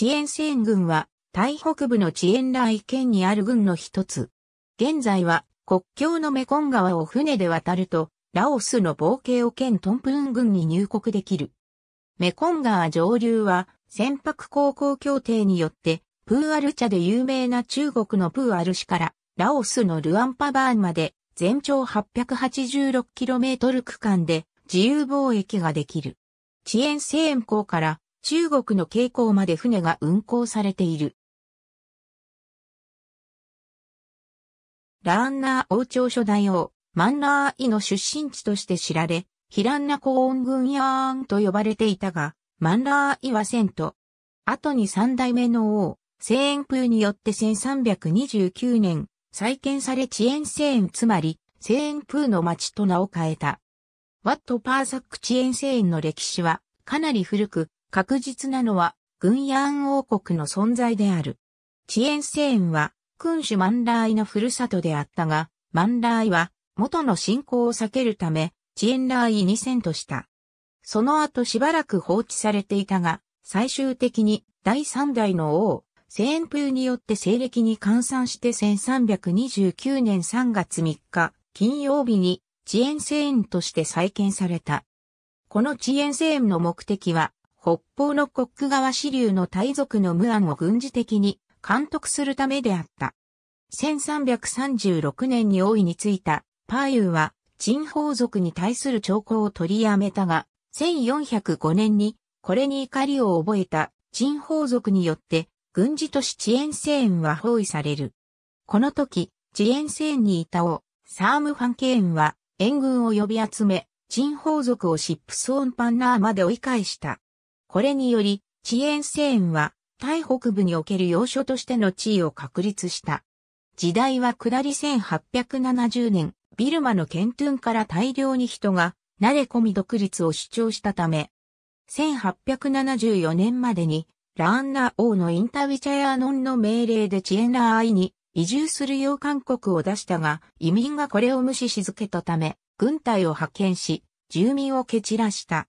遅延線軍は、台北部の遅延来県にある軍の一つ。現在は、国境のメコン川を船で渡ると、ラオスの防警を県トンプーン軍に入国できる。メコン川上流は、船舶航行協定によって、プーアル茶で有名な中国のプーアル市から、ラオスのルアンパバーンまで、全長 886km 区間で自由貿易ができる。遅延西港から中国の傾向まで船が運航されている。ラーンナー王朝初代王、マンラーイの出身地として知られ、ヒランナコーン軍ヤーンと呼ばれていたが、マンラーイは戦と、後に三代目の王、セーンプーによって1329年、再建され遅延セーンつまり、セーンプーの町と名を変えた。ワットパーサック遅延セーンの歴史は、かなり古く、確実なのは、軍ヤーン王国の存在である。遅延セーンは、君主マンライのふるさとであったが、マンライは、元の侵攻を避けるため、遅延ラーイに遷とした。その後しばらく放置されていたが、最終的に第三代の王、セーンプーによって西暦に換算して1329年3月3日、金曜日に遅延セーンとして再建された。この遅延セーンの目的は、北方のコック川支流の大族の無安を軍事的に監督するためであった。1336年に王位についたパーユーは、陳宝族に対する兆候を取りやめたが、1405年にこれに怒りを覚えた陳宝族によって軍事都市遅延セーンは包囲される。この時、遅延セーンにいた王、サーム・ファンケーンは援軍を呼び集め、陳宝族をシップスオンパンナーまで追い返した。これにより、遅延セーンは、台北部における要所としての地位を確立した。時代は下り1870年、ビルマのケントゥンから大量に人が、慣れ込み独立を主張したため、1874年までに、ラーンナ王のインタビチャヤーノンの命令でチエンラーアイに移住するよう勧告を出したが、移民がこれを無視し続けたため、軍隊を派遣し、住民を蹴散らした。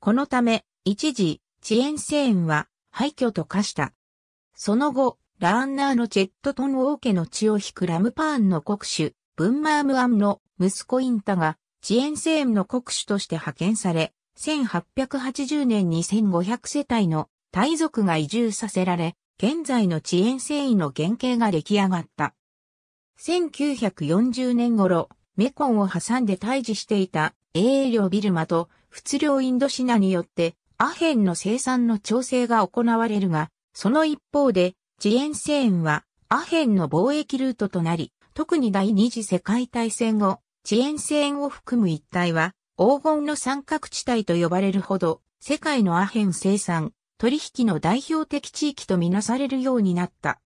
このため、一時、遅延セーンは廃墟と化した。その後、ラーンナーのチェットトン王家の血を引くラムパーンの国主、ブンマームアンの息子インタが、遅延セーンの国主として派遣され、1880年に1500世帯の大族が移住させられ、現在の遅延繊維の原型が出来上がった。1940年頃、メコンを挟んで対峙していた英領ビルマと仏領インドシナによってアヘンの生産の調整が行われるが、その一方で、遅延セーンはアヘンの貿易ルートとなり、特に第二次世界大戦後、遅延セーンを含む一帯は黄金の三角地帯と呼ばれるほど、世界のアヘン生産、取引の代表的地域とみなされるようになった。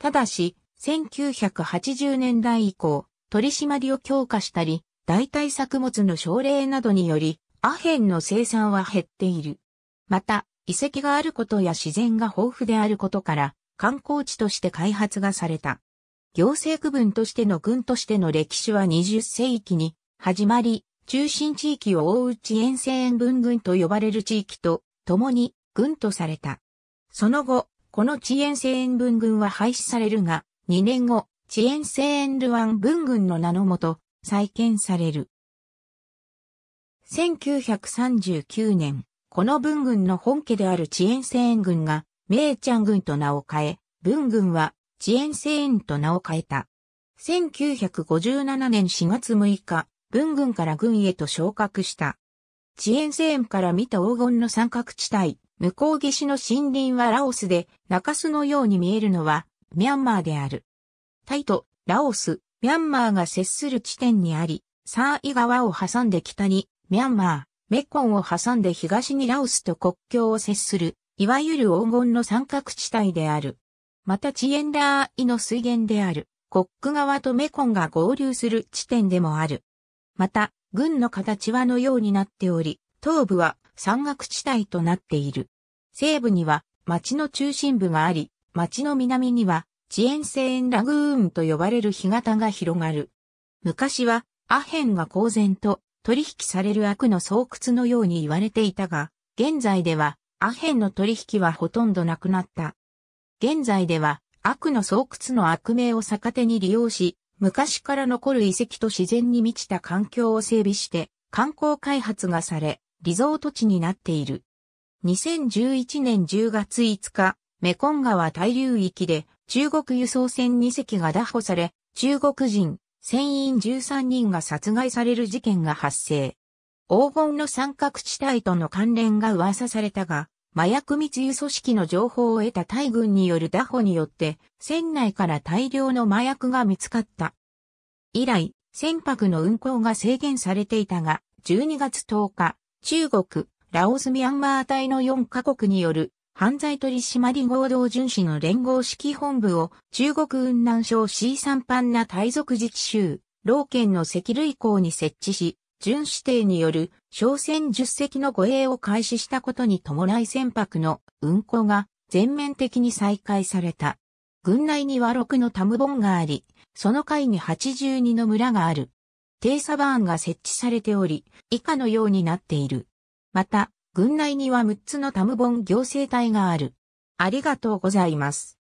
ただし、1980年代以降、取り締まりを強化したり、代替作物の奨励などにより、アヘンの生産は減っている。また、遺跡があることや自然が豊富であることから、観光地として開発がされた。行政区分としての軍としての歴史は20世紀に始まり、中心地域を覆う遅延西塩分群と呼ばれる地域と共に軍とされた。その後、この遅延西塩分群は廃止されるが、2年後、遅延西塩ルワン分群の名のもと、再建される。1939年、この文軍の本家である遅延西塩軍が、名ちゃん軍と名を変え、文軍は遅延西塩と名を変えた。1957年4月6日、文軍から軍へと昇格した。遅延西園から見た黄金の三角地帯、向こう岸の森林はラオスで中州のように見えるのはミャンマーである。タイとラオス、ミャンマーが接する地点にあり、サーイ川を挟んで北にミャンマー、メコンを挟んで東にラオスと国境を接する、いわゆる黄金の三角地帯である。またチエンラーイの水源である、コック川とメコンが合流する地点でもある。また、軍の形はのようになっており、東部は山岳地帯となっている。西部には町の中心部があり、町の南には遅延西園ラグーンと呼ばれる干潟が広がる。昔はアヘンが公然と取引される悪の巣窟のように言われていたが、現在ではアヘンの取引はほとんどなくなった。現在では、悪の巣窟の悪名を逆手に利用し、昔から残る遺跡と自然に満ちた環境を整備して、観光開発がされ、リゾート地になっている。2011年10月5日、メコン川大流域で中国輸送船2隻が拿捕され、中国人、船員13人が殺害される事件が発生。黄金の三角地帯との関連が噂されたが、麻薬密輸組織の情報を得た大軍による拿捕によって、船内から大量の麻薬が見つかった。以来、船舶の運航が制限されていたが、12月10日、中国、ラオスミャンマー隊の4カ国による犯罪取締合同巡視の連合指揮本部を中国雲南省 C3 班な対属自治州、老県の赤類港に設置し、巡視艇による商船10隻の護衛を開始したことに伴い船舶の運航が全面的に再開された。軍内には6のタムボンがあり、その階に82の村がある。停車バーンが設置されており、以下のようになっている。また、軍内には6つのタムボン行政隊がある。ありがとうございます。